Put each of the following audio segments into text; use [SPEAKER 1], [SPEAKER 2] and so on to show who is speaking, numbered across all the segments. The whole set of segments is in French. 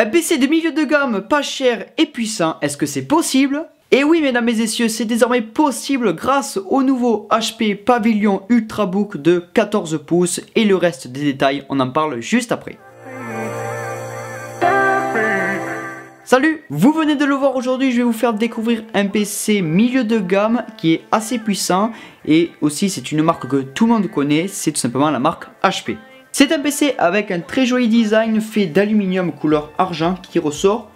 [SPEAKER 1] Un PC de milieu de gamme, pas cher et puissant, est-ce que c'est possible? Et oui mesdames et messieurs, c'est désormais possible grâce au nouveau HP Pavilion Ultrabook de 14 pouces et le reste des détails, on en parle juste après. Salut Vous venez de le voir aujourd'hui, je vais vous faire découvrir un PC milieu de gamme qui est assez puissant et aussi c'est une marque que tout le monde connaît, c'est tout simplement la marque HP. C'est un PC avec un très joli design fait d'aluminium couleur argent qui ressort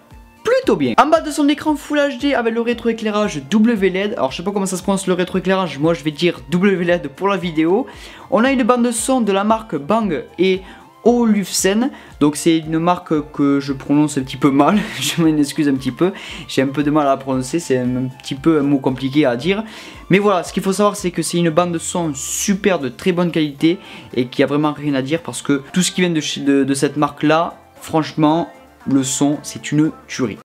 [SPEAKER 1] plutôt bien. En bas de son écran Full HD avec le rétroéclairage WLED, alors je sais pas comment ça se prononce le rétroéclairage, moi je vais dire WLED pour la vidéo. On a une bande de son de la marque Bang et Olufsen. Donc c'est une marque que je prononce un petit peu mal, je m'en excuse un petit peu. J'ai un peu de mal à la prononcer, c'est un petit peu un mot compliqué à dire. Mais voilà, ce qu'il faut savoir c'est que c'est une bande de son super de très bonne qualité et qui a vraiment rien à dire parce que tout ce qui vient de, de cette marque là, franchement, le son, c'est une tuerie.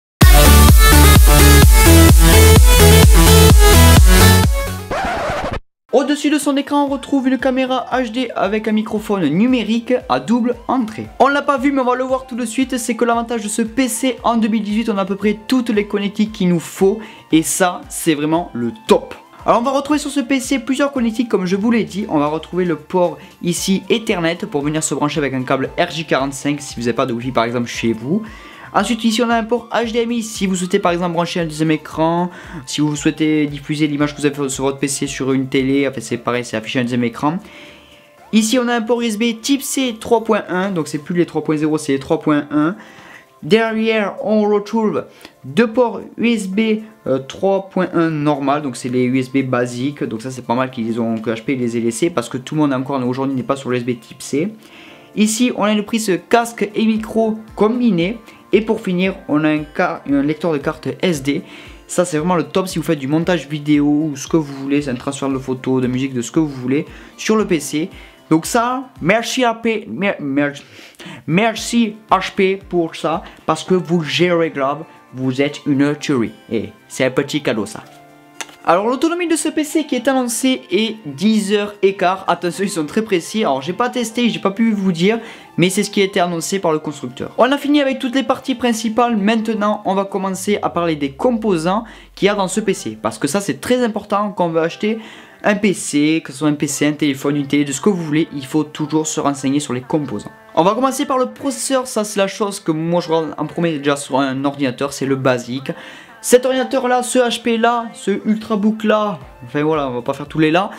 [SPEAKER 1] Au-dessus de son écran, on retrouve une caméra HD avec un microphone numérique à double entrée. On l'a pas vu, mais on va le voir tout de suite, c'est que l'avantage de ce PC en 2018, on a à peu près toutes les connectiques qu'il nous faut, et ça, c'est vraiment le top. Alors on va retrouver sur ce PC plusieurs connectiques comme je vous l'ai dit. On va retrouver le port ici Ethernet pour venir se brancher avec un câble RJ45 si vous n'avez pas de Wi-Fi par exemple chez vous. Ensuite ici on a un port HDMI si vous souhaitez par exemple brancher un deuxième écran, si vous souhaitez diffuser l'image que vous avez sur votre PC sur une télé, enfin c'est pareil c'est affiché un deuxième écran. Ici on a un port USB type C 3.1, donc c'est plus les 3.0 c'est les 3.1. Derrière, on retrouve deux ports USB 3.1 euh, normal, donc c'est les USB basiques. Donc ça c'est pas mal qu'ils ont que HP les ait laissés parce que tout le monde encore aujourd'hui n'est pas sur l'USB type C. Ici, on a une prise casque et micro combiné. Et pour finir, on a un, lecteur de carte SD. Ça c'est vraiment le top si vous faites du montage vidéo ou ce que vous voulez, c'est un transfert de photos, de musique, de ce que vous voulez sur le PC. Donc ça, merci HP, merci HP pour ça, parce que vous gérez grave, vous êtes une tuerie. Et c'est un petit cadeau ça. Alors l'autonomie de ce PC qui est annoncé est 10 heures écart. Attention, ils sont très précis. Alors j'ai pas testé, j'ai pas pu vous dire, mais c'est ce qui a été annoncé par le constructeur. On a fini avec toutes les parties principales. Maintenant, on va commencer à parler des composants qu'il y a dans ce PC. Parce que ça, c'est très important quand on veut acheter un PC, que ce soit un PC, un téléphone, une télé, de ce que vous voulez, il faut toujours se renseigner sur les composants. On va commencer par le processeur, ça c'est la chose que moi je regarde en premier déjà sur un ordinateur, c'est le basique. Cet ordinateur là, ce HP là, ce Ultrabook là, enfin voilà, on va pas faire tous les là,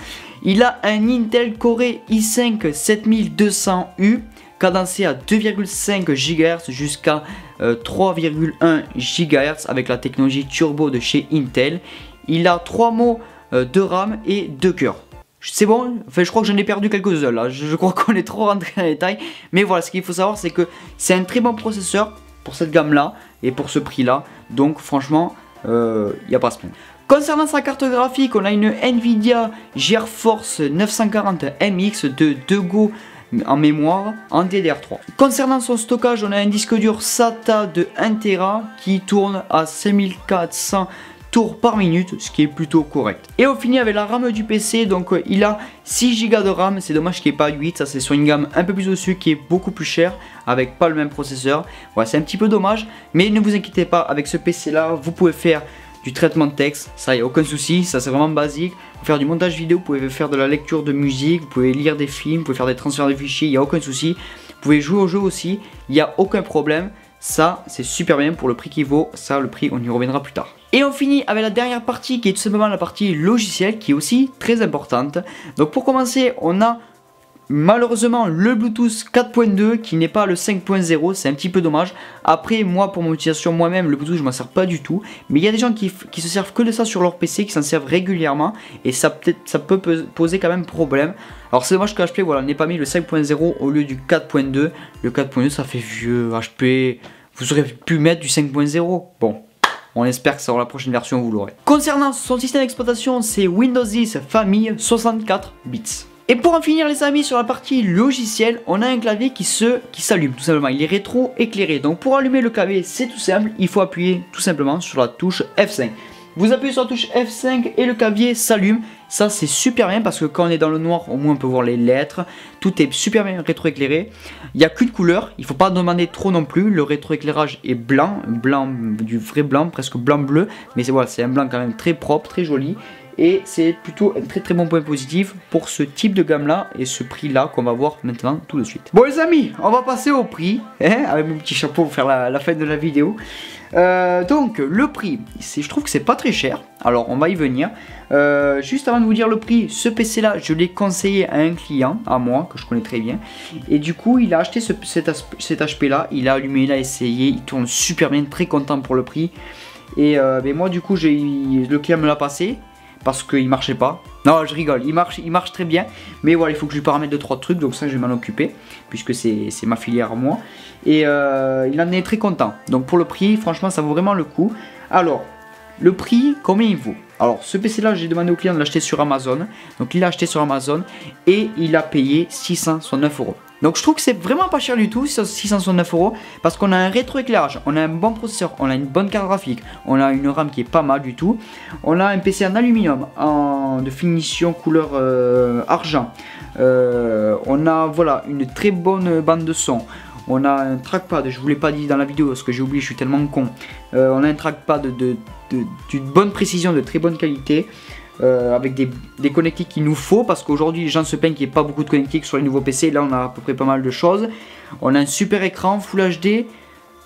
[SPEAKER 1] il a un Intel Core i5 7200U cadencé à 2,5 GHz jusqu'à 3,1 euh, GHz avec la technologie turbo de chez Intel. Il a 3 mots euh, de RAM et 2 cœurs. C'est bon, enfin je crois que j'en ai perdu quelques-uns là, je, crois qu'on est trop rentré dans les détails. Mais voilà, ce qu'il faut savoir c'est que c'est un très bon processeur pour cette gamme là et pour ce prix là. Donc franchement, il euh, n'y a pas ce point. Concernant sa carte graphique, on a une Nvidia GeForce 940 MX de 2 Go en mémoire en DDR3. Concernant son stockage, on a un disque dur SATA de 1 Tera qui tourne à 5400 tours par minute, ce qui est plutôt correct. Et on finit avec la RAM du PC, donc euh, il a 6 Go de RAM, c'est dommage qu'il n'y ait pas 8, ça c'est sur une gamme un peu plus au-dessus qui est beaucoup plus cher, avec pas le même processeur. Voilà, c'est un petit peu dommage, mais ne vous inquiétez pas, avec ce PC là, vous pouvez faire du traitement de texte, ça y a aucun souci, ça c'est vraiment basique. Vous faire du montage vidéo, vous pouvez faire de la lecture de musique, vous pouvez lire des films, vous pouvez faire des transferts de fichiers, il n'y a aucun souci. Vous pouvez jouer au jeu aussi, il n'y a aucun problème. Ça, c'est super bien pour le prix qu'il vaut. Ça, le prix, on y reviendra plus tard. Et on finit avec la dernière partie qui est tout simplement la partie logicielle qui est aussi très importante. Donc pour commencer, on a Malheureusement, le Bluetooth 4.2 qui n'est pas le 5.0, c'est un petit peu dommage. Après, moi, pour mon utilisation moi-même, le Bluetooth, je m'en sers pas du tout. Mais il y a des gens qui, se servent que de ça sur leur PC, qui s'en servent régulièrement. Et ça, ça peut poser quand même problème. Alors, c'est dommage que HP voilà, n'ait pas mis le 5.0 au lieu du 4.2. Le 4.2, ça fait vieux. HP, vous auriez pu mettre du 5.0. Bon, on espère que sur la prochaine version vous l'aurez. Concernant son système d'exploitation, c'est Windows 10 famille 64 bits. Et pour en finir les amis sur la partie logicielle, on a un clavier qui se qui s'allume tout simplement, il est rétro éclairé. Donc pour allumer le clavier, c'est tout simple, il faut appuyer tout simplement sur la touche F5. Vous appuyez sur la touche F5 et le clavier s'allume. Ça c'est super bien parce que quand on est dans le noir, au moins on peut voir les lettres. Tout est super bien rétroéclairé. Il n'y a qu'une couleur, il ne faut pas demander trop non plus. Le rétroéclairage est blanc, blanc du vrai blanc, presque blanc bleu. Mais c'est voilà, c'est un blanc quand même très propre, très joli. Et c'est plutôt un très très bon point positif pour ce type de gamme là et ce prix là qu'on va voir maintenant tout de suite. Bon les amis, on va passer au prix, hein, avec mon petit chapeau pour faire la, fin de la vidéo. Euh, donc le prix, je trouve que c'est pas très cher. Alors on va y venir. Euh, juste avant de vous dire le prix, ce PC là, je l'ai conseillé à un client, à moi, que je connais très bien. Et du coup, il a acheté ce, cet, cet, HP là, il a allumé, il a essayé, il tourne super bien, très content pour le prix. Et euh, ben, moi du coup, le client me l'a passé parce qu'il marchait pas. Non, je rigole, il marche, il marche très bien. Mais voilà, il faut que je lui paramètre 2-3 trucs, donc ça je vais m'en occuper, puisque c'est ma filière à moi. Et euh, il en est très content. Donc pour le prix, franchement, ça vaut vraiment le coup. Alors, le prix, combien il vaut? Alors, ce PC là, j'ai demandé au client de l'acheter sur Amazon. Donc il l'a acheté sur Amazon et il a payé 669 euros. Donc je trouve que c'est vraiment pas cher du tout, 669 euros, parce qu'on a un rétroéclairage, on a un bon processeur, on a une bonne carte graphique, on a une RAM qui est pas mal du tout, on a un PC en aluminium, en, de finition couleur euh, argent, euh, on a voilà une très bonne bande de son, on a un trackpad, je vous l'ai pas dit dans la vidéo parce que j'ai oublié, je suis tellement con. Euh, on a un trackpad d'une de, bonne précision, de très bonne qualité. Euh, avec des, connectiques qu'il nous faut parce qu'aujourd'hui les gens se plaignent qu'il n'y ait pas beaucoup de connectiques sur les nouveaux PC. Là on a à peu près pas mal de choses. On a un super écran Full HD.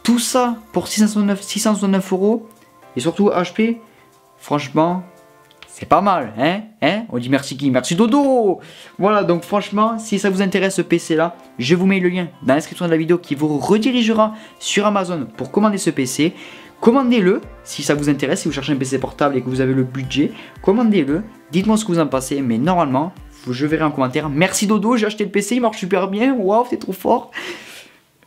[SPEAKER 1] Tout ça pour 669, 669 euros. Et surtout HP. Franchement, c'est pas mal, hein, hein? On dit merci qui Merci Dodo Voilà, donc franchement, si ça vous intéresse ce PC là, je vous mets le lien dans la description de la vidéo qui vous redirigera sur Amazon pour commander ce PC. Commandez-le si ça vous intéresse, si vous cherchez un PC portable et que vous avez le budget. Commandez-le, dites-moi ce que vous en pensez, mais normalement, je verrai en commentaire. Merci Dodo, j'ai acheté le PC, il marche super bien. Waouh, c'est trop fort.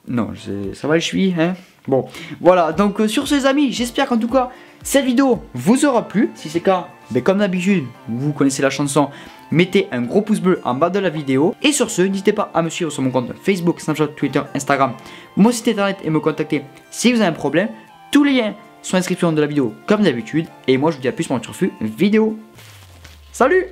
[SPEAKER 1] Non, ça va, je suis, hein? Bon, voilà, donc euh, sur ces amis, j'espère qu'en tout cas, cette vidéo vous aura plu. Si c'est le cas, ben, comme d'habitude, vous connaissez la chanson, mettez un gros pouce bleu en bas de la vidéo. Et sur ce, n'hésitez pas à me suivre sur mon compte Facebook, Snapchat, Twitter, Instagram, mon site internet et me contacter si vous avez un problème. Tous les liens sont en description de la vidéo comme d'habitude. Et moi je vous dis à plus pour une vidéo. Salut